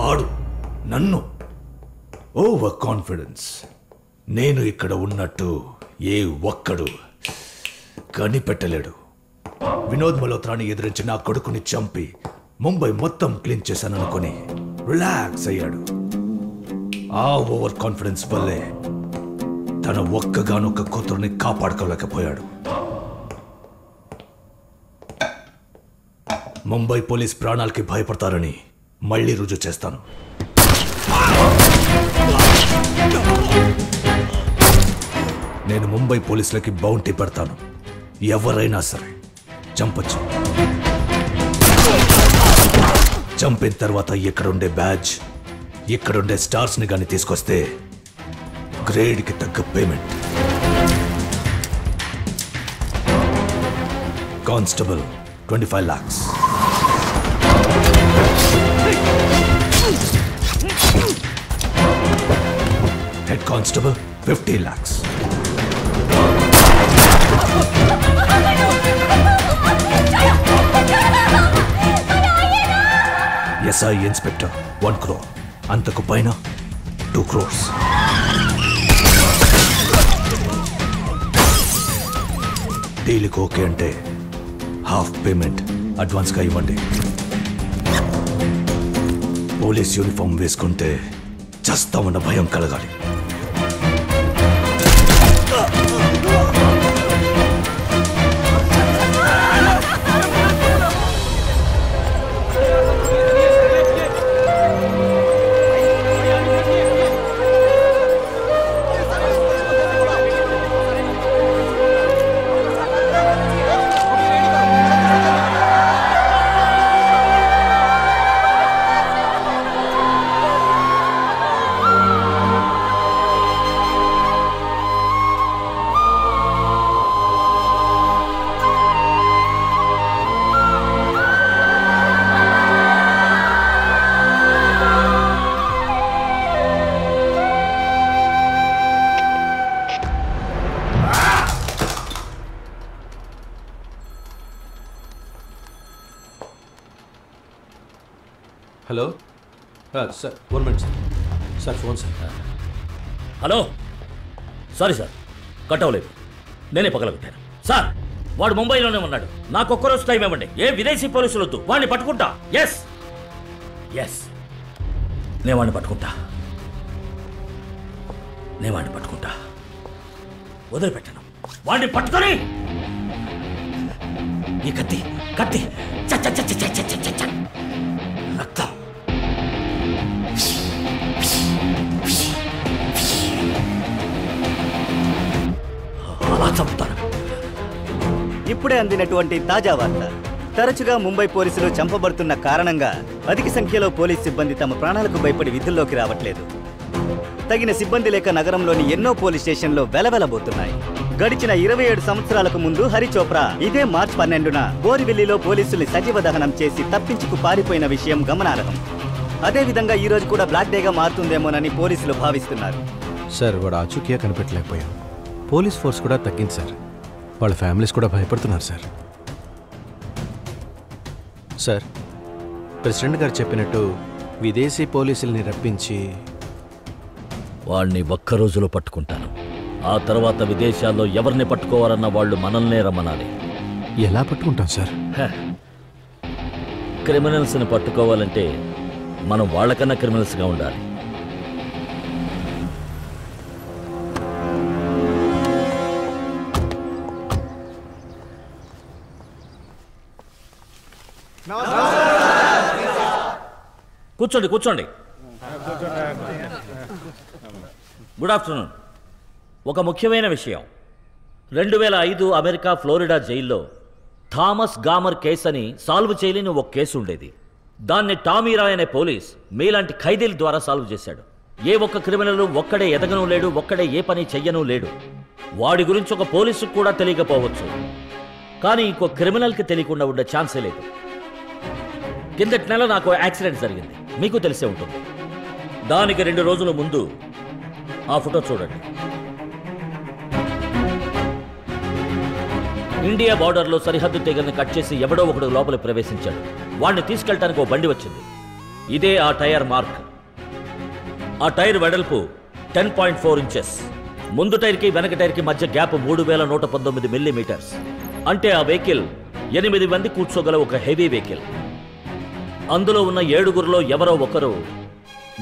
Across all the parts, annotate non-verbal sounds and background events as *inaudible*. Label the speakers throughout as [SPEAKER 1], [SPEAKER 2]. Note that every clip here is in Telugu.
[SPEAKER 1] వాడు నన్ను. Over confidence. నేను ఇక్కడ ఉన్నట్టు ఏ ఒక్కడు కనిపెట్టలేడు. వినోద్ మల్హోత్రాని ఎదిరించి నా కొడుకుని చంపి ముంబై మొత్తం క్లీన్ చేశాననుకుని రిలాక్స్ అయ్యాడు. ఆ ఓవర్ కాన్ఫిడెన్స్ వల్లే తన ఒక్కగానొక్క కూతురుని కాపాడుకోలేకపోయాడు. ముంబై పోలీస్ ప్రాణాలకి భయపడతారని మళ్ళీ రుజువు చేస్తాను. నేను ముంబై పోలీసులకి బౌంటీ పెడతాను. ఎవరైనా సరే చంపచ్చు. చంపిన తర్వాత ఇక్కడుండే బ్యాచ్ ఇక్కడుండే స్టార్స్ని కానీ తీసుకొస్తే గ్రేడ్కి తగ్గ payment. Constable twenty five lakhs. Head constable fifty lakhs SI inspector one crore అంతకు పైన టూ క్రోర్స్ డీల్కి ఓకే అంటే హాఫ్ పేమెంట్ అడ్వాన్స్గా ఇవ్వండి. పోలీస్ యూనిఫామ్ వేసుకుంటే చస్తామన్న భయం కలగాలి.
[SPEAKER 2] Sir one minute sir phone sir
[SPEAKER 3] hello. Sorry sir cut అవ్వలేదు. నేనే పగలగొట్టాను. సార్ వాడు ముంబైలోనే ఉన్నాడు. నాకు ఒక్కరోజు టైం ఇవ్వండి. ఏ విదేశీ పోలీసులు వద్దు. వాడిని పట్టుకుంటా. ఎస్ ఎస్ నేను వాడిని పట్టుకుంటా. నేను వాడిని పట్టుకుంటా. వదిలిపెట్టను. వాడిని పట్టుకొని! ఈ కత్తి కత్తి. రక్తం. చంపుతాను
[SPEAKER 4] ఇప్పుడే అందినటువంటి తాజా వార్త. తరచుగా ముంబై పోలీసులు చంపబడుతున్న కారణంగా అధిక సంఖ్యలో పోలీస్ సిబ్బంది తమ ప్రాణాలకు భయపడి విధుల్లోకి రావట్లేదు. తగిన సిబ్బంది లేక నగరంలోని ఎన్నో పోలీస్ స్టేషన్లో వెలవెలబోతున్నాయి. గడిచిన ఇరవై ఏడు సంవత్సరాలకు ముందు హరి చోప్రా ఇదే మార్చ్ పన్నెండున బోరివిల్లిలో పోలీసుల్ని సజీవ దహనం చేసి తప్పించుకు పారిపోయిన విషయం గమనార్హం. అదేవిధంగా ఈ రోజు కూడా బ్లాక్ డేగా మారుతుందేమోనని పోలీసులు భావిస్తున్నారు.
[SPEAKER 2] సార్ వాడు ఆచూకీగా కనిపెట్టలేకపోయాం పోలీస్ ఫోర్స్ కూడా తగ్గింది సార్. వాళ్ళ ఫ్యామిలీస్ కూడా భయపడుతున్నారు సార్. సార్ ప్రెసిడెంట్ గారు చెప్పినట్టు విదేశీ పోలీసుల్ని రప్పించి
[SPEAKER 3] వాడిని ఒక్క రోజులో పట్టుకుంటాను. ఆ తర్వాత విదేశాల్లో ఎవరిని పట్టుకోవాలన్న వాళ్ళు మనల్నే రమ్మనాలి.
[SPEAKER 2] ఎలా పట్టుకుంటాం సార్.
[SPEAKER 3] క్రిమినల్స్ని పట్టుకోవాలంటే మనం వాళ్ళకన్నా క్రిమినల్స్గా ఉండాలి. కూర్చోండి కూర్చోండి. గుడ్ ఆఫ్టర్నూన్ ఒక ముఖ్యమైన విషయం. రెండు వేల ఐదు అమెరికా ఫ్లోరిడా జైల్లో థామస్ గామర్ కేస్ అని సాల్వ్ చేయలేని ఒక కేసు ఉండేది. దాన్ని టామీ రాయ్ అనే పోలీస్ మీలాంటి ఖైదీల ద్వారా సాల్వ్ చేశాడు. ఏ ఒక్క క్రిమినల్ ఒక్కడే ఎదగను లేడు ఒక్కడే ఏ పని చెయ్యను లేడు. వాడి గురించి ఒక పోలీసుకు కూడా తెలియకపోవచ్చు. కానీ ఇంకో క్రిమినల్కి తెలియకుండా ఉండే ఛాన్సే లేదు. కిందటి నెల నాకు యాక్సిడెంట్ జరిగింది. మీకు తెలిసే ఉంటుంది. దానికి రెండు రోజుల ముందు ఆ ఫోటో చూడండి. ఇండియా బార్డర్లో సరిహద్దు తీగలను కట్ చేసి ఎవడో ఒకడు లోపల ప్రవేశించాడు. వాడిని తీసుకెళ్ళటానికి ఓ బండి వచ్చింది. ఇదే ఆ టైర్ మార్క్. ఆ టైర్ వెడల్పు టెన్ పాయింట్ ఫోర్ ఇంచెస్ ముందు టైర్కి వెనక టైర్కి మధ్య గ్యాప్ మూడు వేల నూట పంతొమ్మిది మిల్లీమీటర్స్. అంటే ఆ వెహికల్ ఎనిమిది మంది కూర్చోగల ఒక హెవీ వెహికల్. అందులో ఉన్న ఏడుగురిలో ఎవరో ఒకరు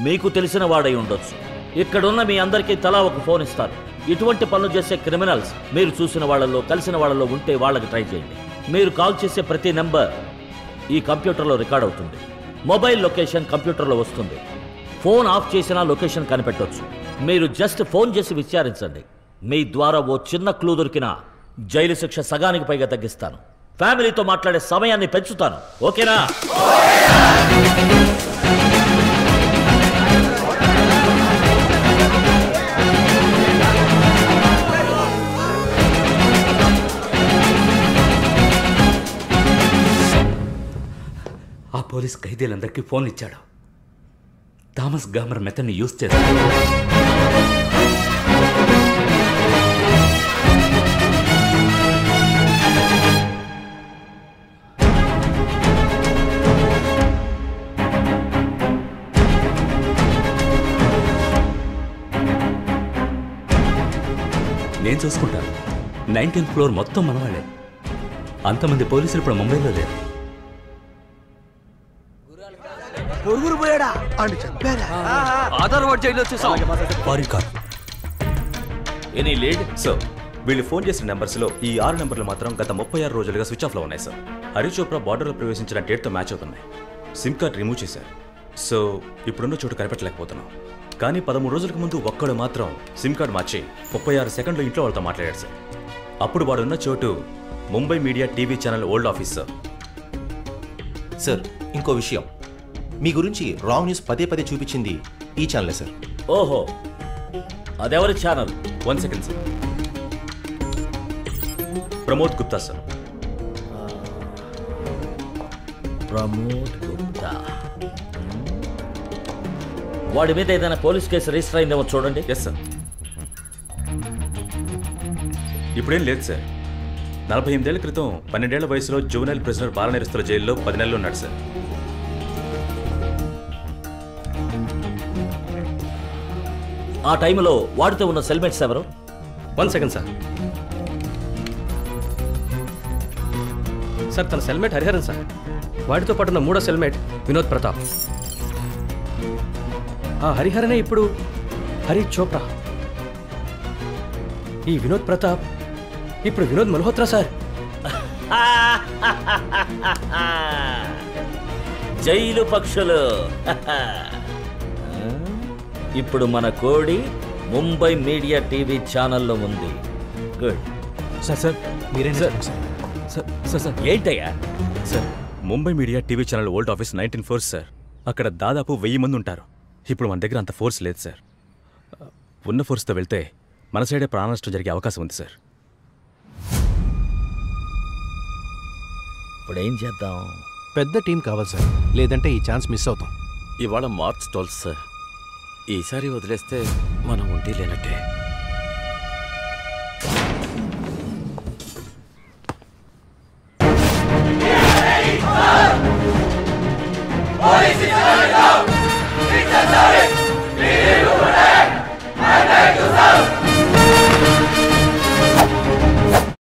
[SPEAKER 3] మీకు తెలిసిన వాడై ఉండొచ్చు. ఇక్కడున్న మీ అందరికీ తలా ఒక ఫోన్ ఇస్తారు ఇటువంటి పనులు చేసే క్రిమినల్స్ మీరు చూసిన వాళ్ళలో కలిసిన వాళ్ళలో ఉంటే వాళ్ళకి ట్రై చేయండి. మీరు కాల్ చేసే ప్రతి నెంబర్ ఈ కంప్యూటర్లో రికార్డ్ అవుతుంది. మొబైల్ లొకేషన్ కంప్యూటర్లో వస్తుంది. ఫోన్ ఆఫ్ చేసినా లొకేషన్ కనిపెట్టొచ్చు. మీరు జస్ట్ ఫోన్ చేసి విచారించండి. మీ ద్వారా ఓ చిన్న క్లూ దొరికినా జైలు శిక్ష సగానికి పైగా తగ్గిస్తాను. ఫ్యామిలీతో మాట్లాడే సమయాన్ని పెంచుతాను. ఓకేనా?
[SPEAKER 5] ఆ పోలీస్ ఖైదీలందరికీ ఫోన్ ఇచ్చాడు. థామస్ గామర్ మెథడ్ని యూజ్ చేస్తాడు నేను చూసుకుంటాను నైన్టీన్త్ ఫ్లోర్ మొత్తం మనవాళ్ళే అంతమంది పోలీసులు ఇప్పుడు ముంబైలో లేరు.
[SPEAKER 6] పొరుగురు పోయాడా? అని చెప్పారా ఆధార్ జైల్లో వచ్చేసాం.
[SPEAKER 7] Foreign car.
[SPEAKER 3] Any lead?
[SPEAKER 7] So వీళ్ళు ఫోన్ చేసిన నెంబర్స్లో ఈ ఆరు నెంబర్లు మాత్రం గత ముప్పై ఆరు రోజులుగా స్విచ్ ఆఫ్లో ఉన్నాయి సార్. హరి చోప్రా బార్డర్లో ప్రవేశించిన డేట్తో మ్యాచ్ అవుతున్నాయి. సిమ్ కార్డ్ రిమూవ్ చేశారు. సో ఇప్పుడున్న చోటు కనిపెట్టలేకపోతున్నాం. కానీ పదమూడు రోజులకు ముందు ఒక్కడు మాత్రం సిమ్ కార్డ్ మార్చి ముప్పై ఆరు సెకండ్లు ఇంట్లో వాళ్ళతో మాట్లాడాడు సార్. అప్పుడు వాడు ఉన్న చోటు Mumbai media TV channel old office sir.
[SPEAKER 8] Sir ఇంకో విషయం. మీ గురించి రాంగ్ న్యూస్ పదే పదే చూపించింది ఈ ఛానలే సార్.
[SPEAKER 3] ఓహో అదెవరి channel?
[SPEAKER 7] One second sir. Pramod Gupta sir.
[SPEAKER 3] Pramod Gupta. వాడి మీద ఏదైనా పోలీస్ కేసు రిజిస్టర్ అయిందేమో చూడండి.
[SPEAKER 7] ఎస్ సార్ ఇప్పుడేం లేదు సార్ నలభై ఎనిమిదేళ్ళ క్రితం పన్నెండేళ్ళ వయసులో జువెనైల్ ప్రిజనర్ బాలనేరస్తుల జైల్లో పది నెలలు ఉన్నాడు సార్
[SPEAKER 3] ఆ టైంలో వాడితో ఉన్న సెల్మేట్స్ ఎవరు?
[SPEAKER 2] వన్ సెకండ్ సార్ సార్ తన సెల్మేట్ హరిహరన్ సార్ వాడితో పాటు ఉన్న మూడో సెల్మేట్ వినోద్ ప్రతాప్. ఆ హరిహరనే ఇప్పుడు హరి చోప్రా. ఈ వినోద్ ప్రతాప్ ఇప్పుడు వినోద్ మల్హోత్రా సార్. *laughs*
[SPEAKER 3] జైలు పక్షులు. *laughs* ఇప్పుడు మన కోడి ముంబై మీడియా టీవీ ఛానల్లో ఉంది. గుడ్.
[SPEAKER 2] సార్ సార్ మీరేం సార్. సార్? సార్
[SPEAKER 3] ఏంటయ్యా?
[SPEAKER 7] Sir Mumbai media TV channel old office nineteen fours sir. అక్కడ దాదాపు వెయ్యి మంది ఉంటారు. ఇప్పుడు మన దగ్గర అంత ఫోర్స్ లేదు సార్. ఉన్న ఫోర్స్తో వెళ్తే మన సైడే ప్రాణనష్టం జరిగే అవకాశం ఉంది సార్.
[SPEAKER 3] ఇప్పుడు ఏం చేద్దాం?
[SPEAKER 2] పెద్ద టీం కావాలి సార్. లేదంటే ఈ ఛాన్స్ మిస్ అవుతాం.
[SPEAKER 9] ఇవాళ మార్చ్ ట్వెల్త్ సార్. ఈసారి వదిలేస్తే మనం ఉండి లేనట్టే.